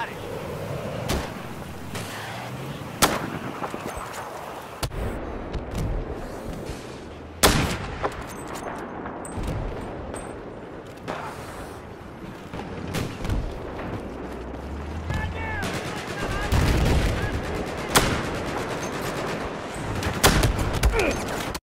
Got it.